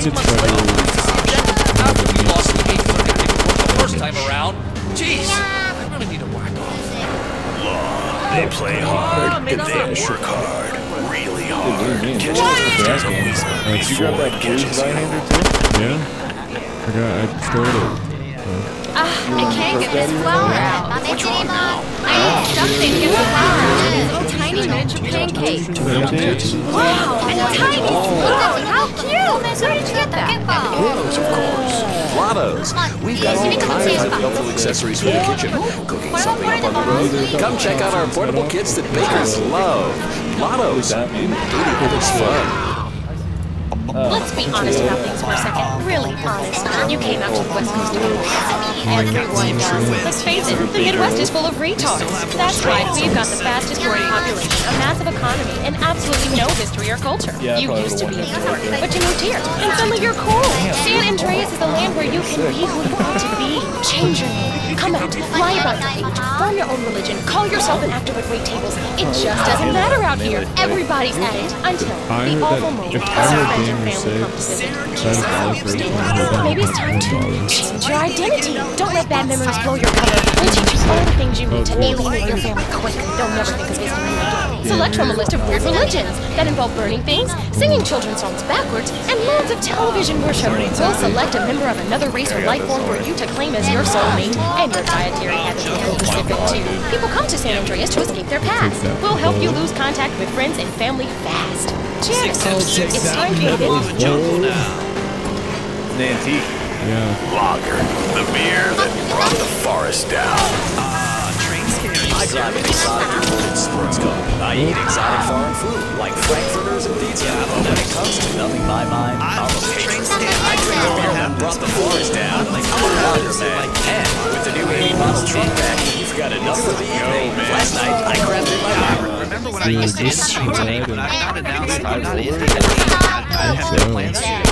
think it's better later, to see Jen after we lost the eighth circuit for the first time around. Jeez, I really need to whack off. They play hard, and they work hard. Really hard. Catching those enemies Did you grab that it blues catches you. Too? Yeah. I got. I stole it. Ah, I can't get this flour out. I need something to get the flour out. Little tiny miniature pancakes. Wow, and tiny. Wow, how cute. Where did you get that? Lottos, of course. Lottos. We've got all kinds of helpful accessories for the kitchen. Cooking something up on the road? Come check out our portable kits that bakers love. Lottos. Doing it is fun. Let's be honest about things for a second. Really honest. You came out to the West Coast to Everyone does. Let's face it, the Midwest is full of retards. That's right, we've got the fastest growing population, a massive economy, and absolutely no history or culture. Yeah, you used to be a dork, but you moved here, and suddenly you're cool. San Andreas is the land where you can be who you want to be. Change your name, come out, lie about your age, form your own religion, call yourself an actor at wait tables. It just doesn't matter out here. Everybody's at it until the awful moment when I your heard friends and family come to visit. that is all for each one who doesn't Maybe it's time to $100. change your identity. Don't let bad memories blow your cover. We'll teach you all the things you need to oh, alienate your family quick. They'll never think of visiting you again. Select from a list of weird religions that involve burning things, singing children's songs backwards, and loads of television worship. We'll select a member of another race or life form for you to claim as your soulmate, and your dietary habits will be specific too. People come to San Andreas to escape their past. We'll help you lose contact with friends and family fast. Cheers. It's time to move in. Jungle now an antique. Yeah. Logger, the beer that brought the forest down. Ah, uh, train scare. I drive an exotic imported sports car. I eat exotic foreign food, like frankfurters and pizza. Yeah, but when it comes to numbing my mind, I'm a train scare. I drink the beer that brought the forest down. Like I'm a logger man. And with the new 80 model truck back, you've got enough for the evening. Last night, I grabbed in my lager remember when I used to this is I, I, I, I, I, I, I, I, I, I, I, I, I, I, I, I, I, I,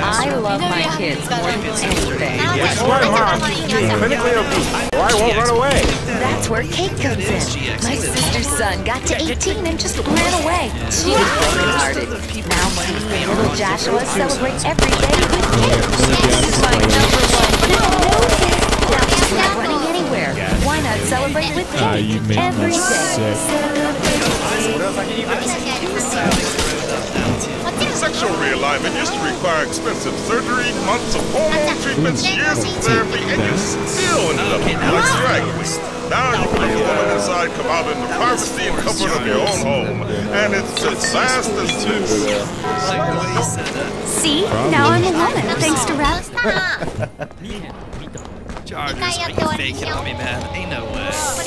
I love my kids more than anything. That's why, Mom. Clinically obese. Or I won't run away. That's where Kate comes in. My sister's son got to 18 and just ran away. She was brokenhearted. Now she and little Joshua celebrate every day with Kate. She's my number one. No, no. Now she's not running anywhere. Why not celebrate with Ah, Kate you make every me day? sick. Facial realignment used to require expensive surgery, months of hormone treatments, years of therapy, and you still ended up with black stragglers. Now you put the woman inside, come out in the privacy and comfort of your own home. And it's as fast as this. See? Now I'm a woman, thanks to rap. Chargers make faking on me, man. Ain't no way. Oh,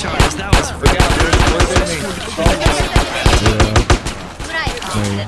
Chargers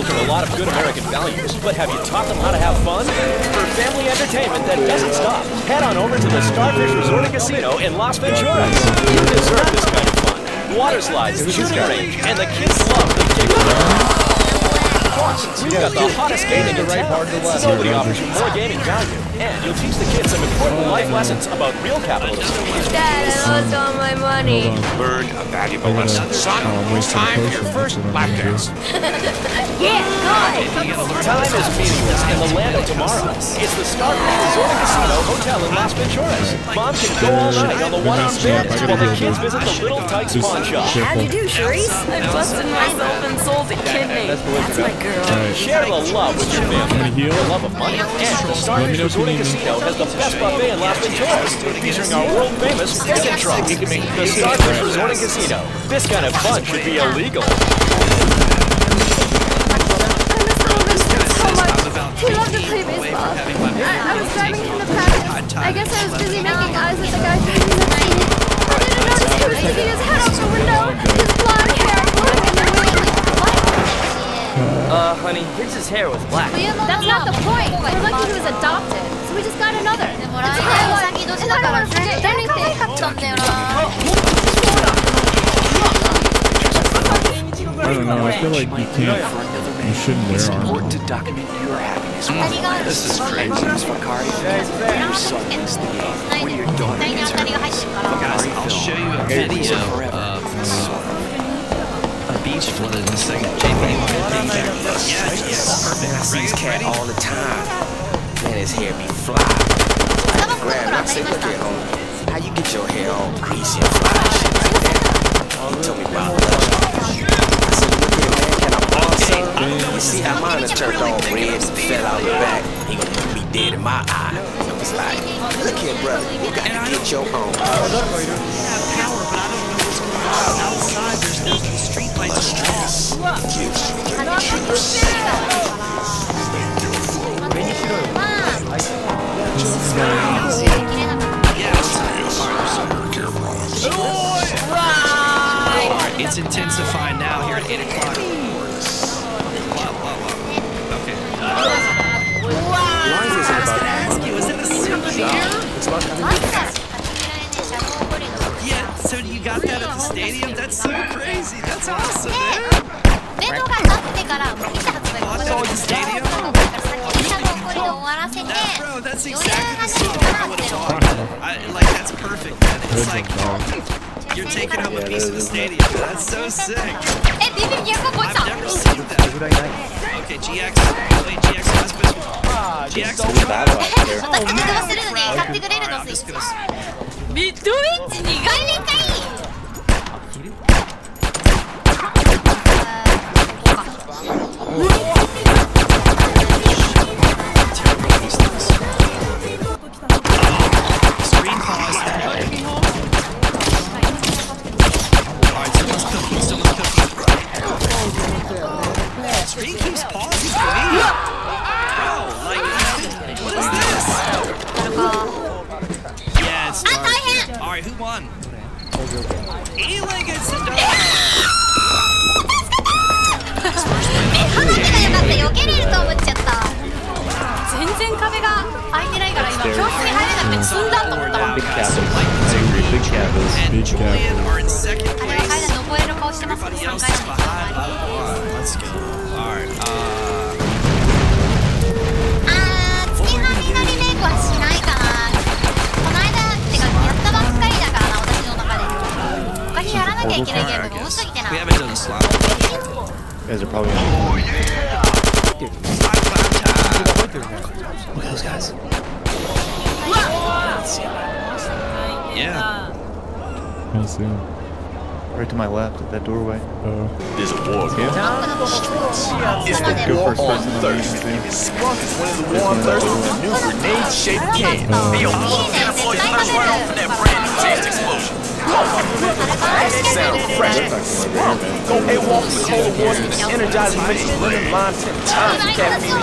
children a lot of good American values, but have you taught them how to have fun? For family entertainment that doesn't stop, head on over to the Starfish Resort and Casino in Las Venturas. You deserve this kind of fun. Water slides, shooting range, and the kids love the. Plus, we've got the hottest gaming in town. Nobody offers you more gaming value, and you'll teach the kids some important life lessons about real capitalism. Dad, I lost all my money. Learn a valuable lesson, gotta son. oh, It's time for your first that's what lap dance. Yeah, good. Time is meaningless in the land of tomorrow. It's the Starfish Resort and Casino Hotel in Las Venturas. Mom can go all night on the one-armed bandits while the kids visit the Little Tykes Pawn Shop. How'd you do, Charisse? I busted myself and sold a kidney. That's my girl. Share the love with your family, heal? the love of money, and the Let me know Resort Resort and Casino has the best buffet in Las Venturas, featuring our world famous steak and truck. The Starfish Resort and Casino. This kind of fun should be illegal. He loved to play baseball. I, I was driving him to practice. I guess I was busy making eyes at the guy drinking the tea. I didn't notice he was sticking his head out the window, his blonde hair blowing in the wind. Uh, honey, his hair was black. That's not the point. We're lucky he was adopted, so we just got another. でも来年は先年だから絶対可愛かったんだよな I don't know. I feel like you can't. You shouldn't wear armor. to document your happiness. 当たりがある This is crazy. Bakari. Your son is the game. ないで絶対に当たりが入ってるから Guys, I'll show you a video of a beach flood in a second. JP, yeah, yeah, perfect. I see this cat all the time. Man, his hair be fly. I to grab him. I say, look at him. How you get your hair all greasy and fly and shit like that? He told me about lunch. I said, look here, man, can I borrow some? You see how mine turned all red and fell out the back? He gonna put me dead in my eye. I was like, look here, brother, you gotta get your own. Outside, there's no street lights at all. Look, it's intensifying now here at 8 o'clock. Okay. Life isn't about ask you, is it the souvenir? It's about having Yeah, so you got that at the stadium? That's so crazy. That's awesome, man. Right. Oh, the stadium? That, bro, that's exactly what I would have thought. I, like, that's perfect, man. It's like, you're taking home a piece of the stadium. That's so sick. I've never seen that. Okay, GX. Wait, GX has been... GX, I'm proud. I'm gonna... 미도이치 니가 積んだと思ったわ。ビッグキャブス。ビッグキャブス。ビッグキャブス。ビッグキャブス。ビッグキャブス。ビッグキャブス。ビッグキャブス。ビッグキャブス。ビッグキャブス。ビッグキャブス。I see him. Right to my left at that doorway. Oh. There's a war going on in. It's the war on thirst. Sprunk is winning the war on thirst with the new grenade-shaped can. Hey, yo, look at boy, you better run off in that brand new taste explosion. That sounds fresh. Sprunk, go AWOL from the cold wars with an energizing mix of lemon, lime, and tons of caffeine.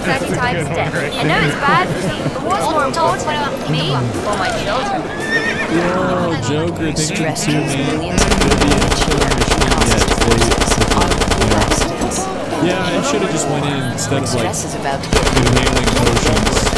30 times a day. I know it's bad for me, but what's more important, me or oh, my children? Yo, Joker, thank you too, man. Yeah, I should have just went in instead of like inhaling potions.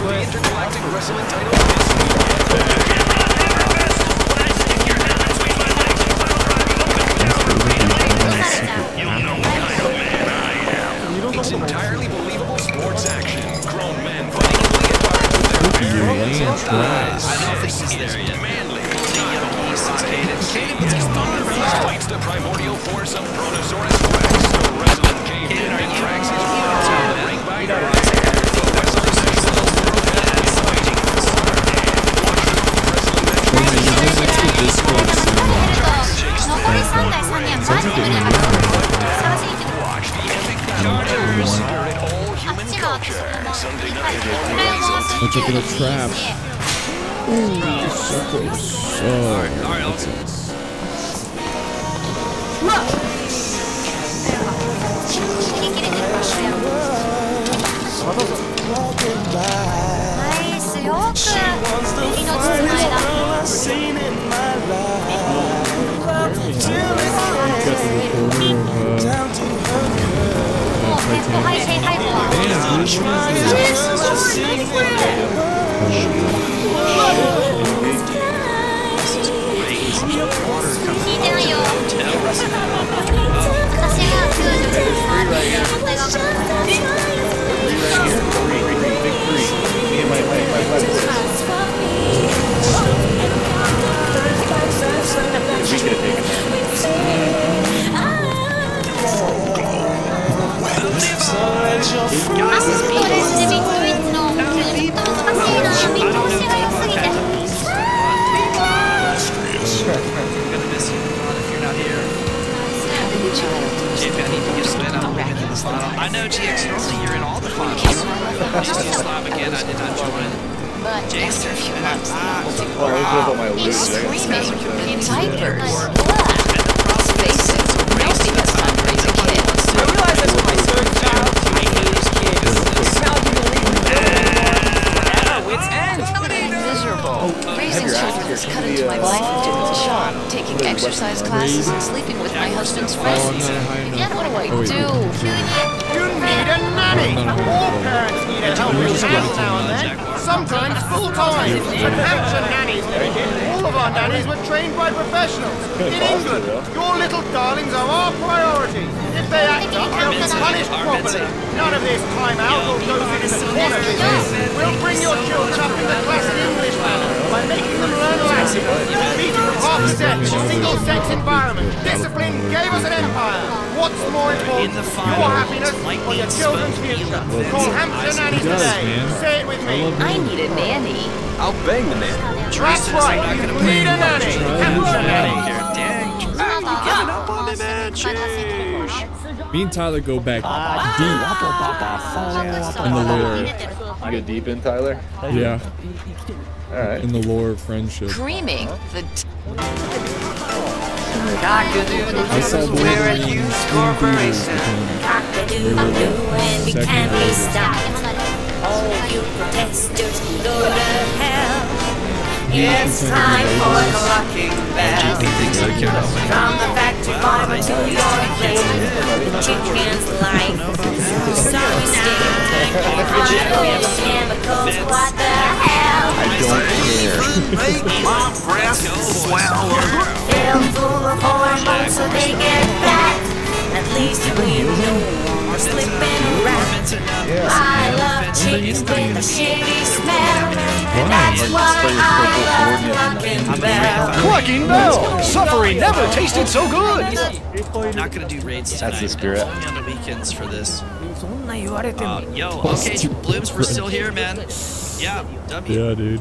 It's Let's look at a trap. Ooh, so close. Oh, that's it. I know GX normally you're in all the finals. Just to Slav again, I did not join. But after a few months, I was up on my he's list. I got screaming exercise classes and sleeping with my husband's friends. What do I do? You need a nanny. All parents need a helping hand now and then. Sometimes full time. But Hampshire nannies. All of our nannies were trained by professionals. In England, your little darlings are our priority. If they act up, they'll be punished properly. None of this time out or dozing in the corner. We'll bring your children up in the classic English manner by making them learn Latin. Beat them half to death a single-sex environment. Discipline gave us an empire. What's more important? Your happiness or your children's future? Call Hampshire Nannies today. man. Say it with me. I need a nanny. I'll bang the man. That's right. Need a nanny. Hampshire Nanny. Me and Tyler go back ah. deep in the lore. You get deep in, Tyler? Yeah. All right. In the lore of friendship. Dreaming. The I saw Lord of the Rings in theaters with him. We were like second grade. All you protesters go to hell. It's time for clucking bells. From the factory farm chicken's life. Chemicals, what the hell? I don't care. My full of hormones so they get fat. At least know slipping rat. I love Indians. the shitty smell. And that's why I love Clucking Bell. Clucking Bell! Suffering never tasted so good! I'm not gonna do raids tonight. That's the spirit. Only on the weekends for this. Uh, yo, okay, Blooms, we're still here, man. Yeah, W. Yeah, dude.